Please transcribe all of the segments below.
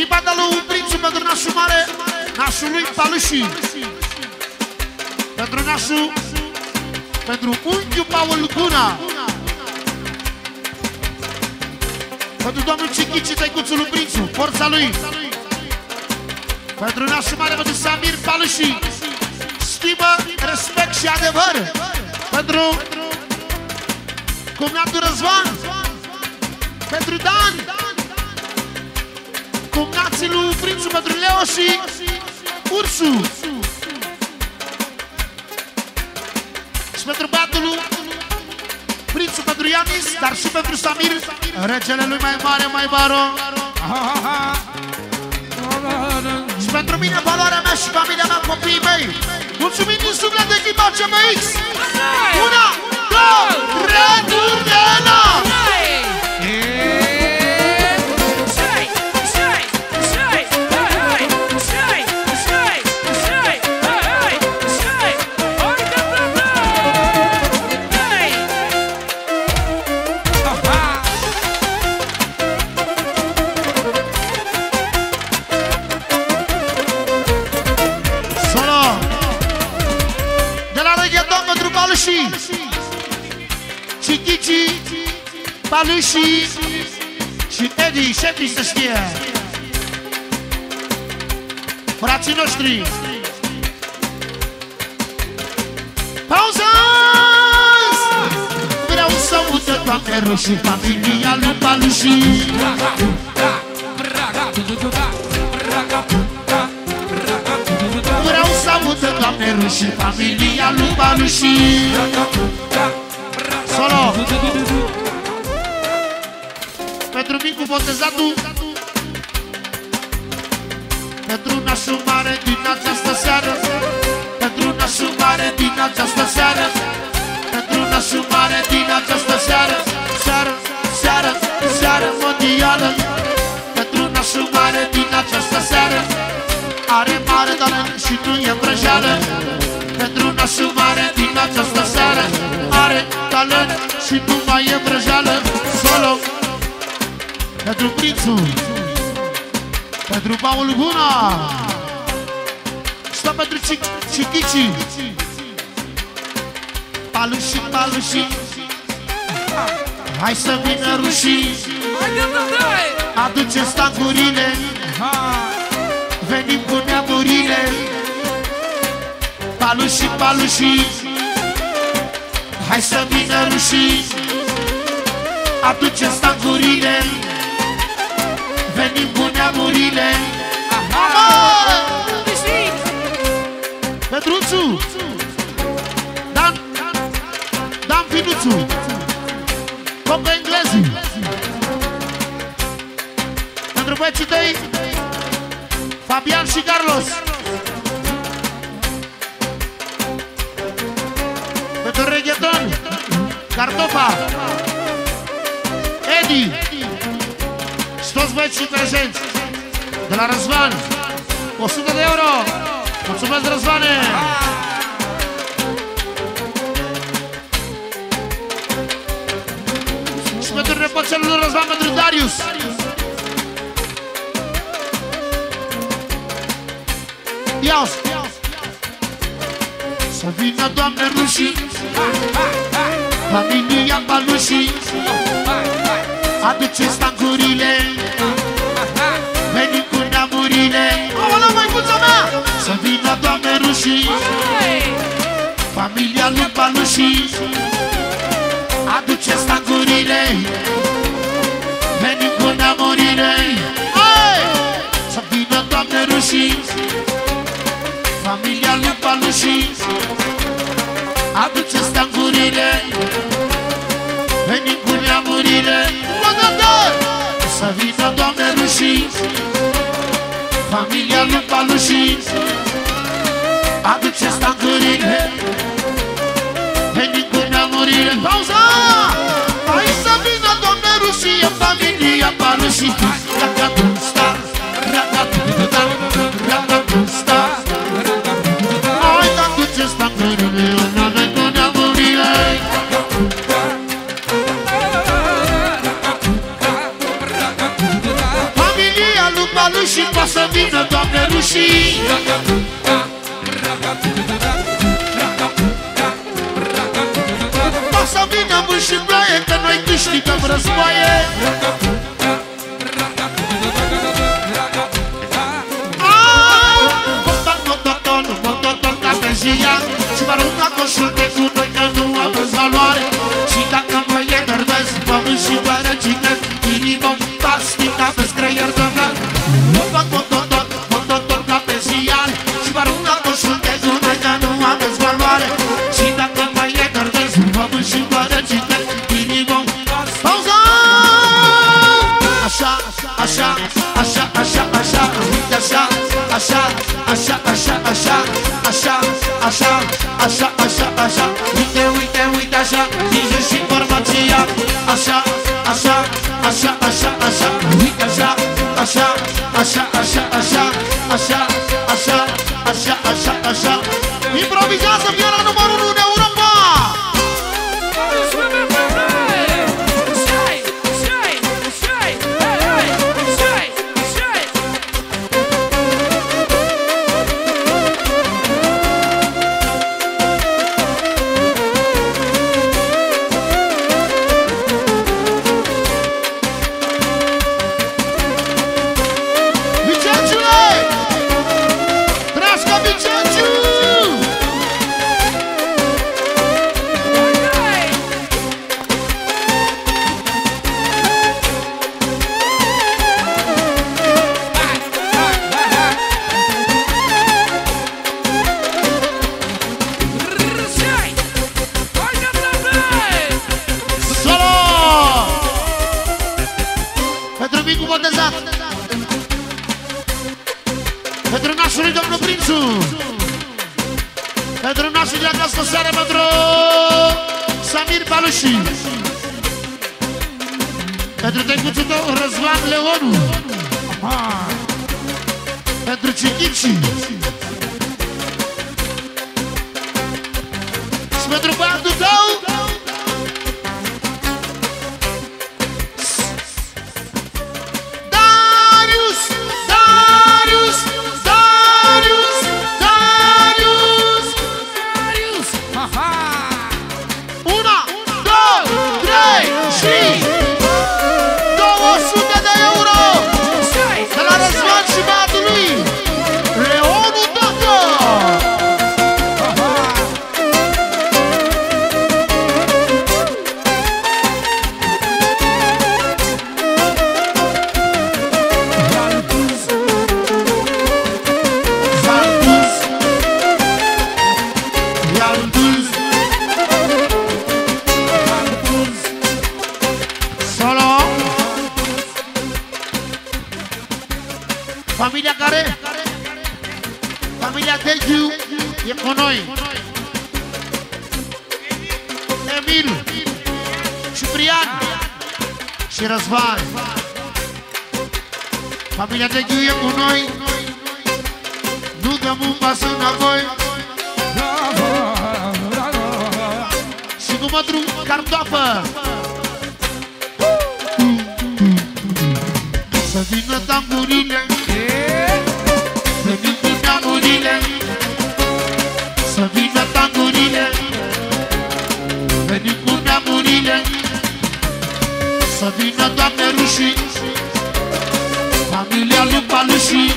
Ibada lui Prințul pentru nașul mare, nașul lui Palușii. Pentru nașul, pentru unchiul Paul Guna. Pentru domnul Cichici, tăicuțul lui Prințul, forța lui. Pentru nașul mare, pentru Samir Palușii. Stimă, respect și adevăr. Pentru cumnatul Răzvan. Pentru Dan. Cumnații lui Prințu, pentru Leo și Ursu. Și pentru băiatul lui Prințu, pentru Ianis, dar și pentru Samir, regele lui mai mare, mai baro. Și pentru mine, valoarea mea și familia mea, copiii mei. Mulțumim din suflet de echipa CMX. Una, pentru Paluși Chichici Paluși Și Edi, șefii să știe. Frații noștri. Pauză! Vreau să udă toate roșii Familia lui Paluși. Vreau să audă Doamne rușii Familia lui Paluși Solo. Pentru micul botezatul Pentru nașul mare din această seară Pentru nașul mare din această seară Pentru nașul mare din această seară Seară, seară, seară mondială Pentru nașul mare din această seară are mare talent și nu e vrăjeală. Pentru nașul mare din această seară Are talent și nu mai e vrăjeală. Solo. Pentru prințul. Pentru Paul Guna. Și tot pentru Chichici Paluși, paluși Hai să vină rușii. Aduce stangurile Venim cu neamurile. Paluși, paluși. Hai să vină rușii. Aduce stangurile Venim cu neamurile. Petruțu! Dan Dan Finuțu! Coca englezii Pentru băieții tăi Fabian și Carlos. Pentru reggaeton Cartofa. Edi. Și toți băieții prezenți. De la Răzvan. 100 de euro. Mulțumesc Răzvane. Și pentru nepoțelul lui Răzvan Pentru Darius Ia. Să vină, Doamne, rușii. Familia Balușii Aduce stancurile. Venim cu neamurile. Aoleu, măicuța mea. Să vină, Doamne, rușii. Familia lui Balușii Aduce stancurile. Venim cu neamurile. Hai! Să vină, Doamne, rușii Familia lui Paluși. Aduce stangurile Venim cu neamurile. Să vină, Doamne, rușii. Familia lui Paluși. Aduce stangurile Venim cu neamurile. Pauza! Hai să vină, Doamne, rușii Familia Paluși. Racatusta Racatusta Racatusta așa, așa, așa Uite așa, așa, așa, așa, așa Așa, așa, așa, așa, așa Uite, uite, uite așa Grijă și informația Așa, așa, așa, așa, așa Uite așa, așa, așa, așa, așa Așa, așa, așa, așa, așa Improvizează viola numărul 1 Pentru tecuțul tău Răzvan Leonu. Pentru Cichici Și pentru băiatul tău Familia care? Familia Tegiu e cu noi. Emil Ciprian și Răzvan. Familia Tegiu e cu noi. Nu dăm un pas înapoi. Și cu mătru cartoafă Să vină tamburile Să vină tamburile Să vină tamburile Venim cu neamurile. Să vină doamne rușii Familia lui Palușii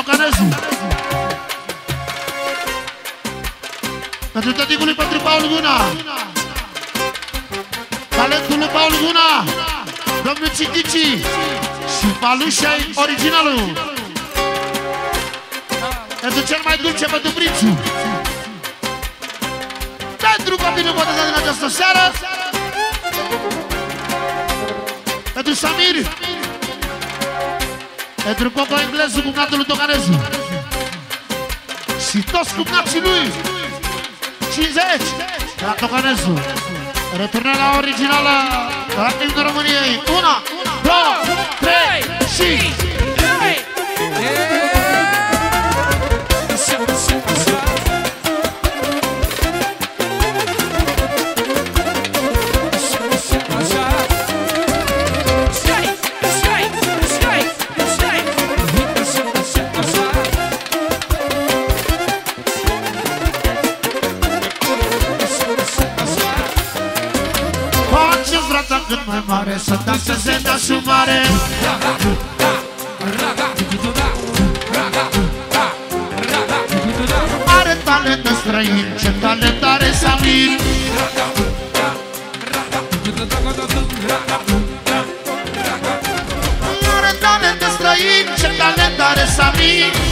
Tocanezu Pentru tăticului pentru Paul Guna. Talentul lui Paul Guna. Domnul Cichici Și Palușa originalul. Pentru cel mai dulce pentru Prințu Pentru copilul botezat din această seară. Pentru Samir, Samir. Pentru Coco Englezu, cumnatul lui Tocarezu Și toți cumnații lui. 50 La Tocarezu Returnă la originală La Himnul României. 1, 2, 3 și... Yeah! dar essa mina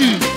you.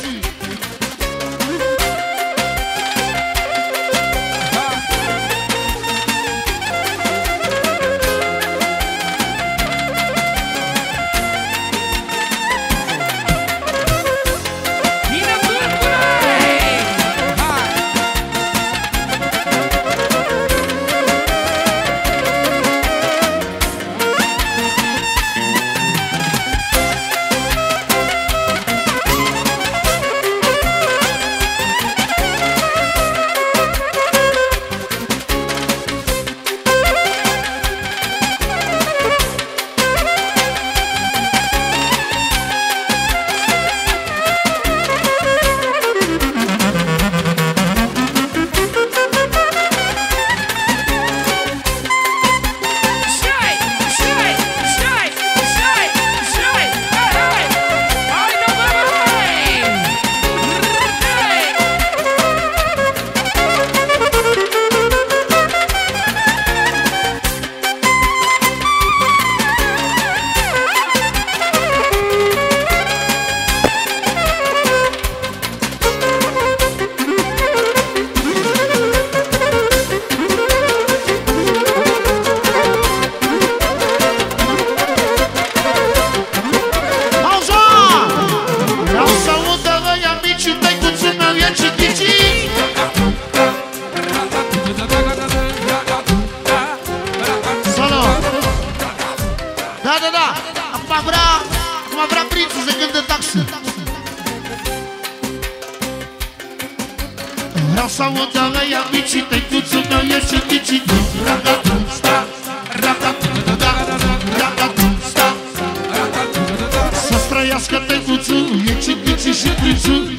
sempre junto.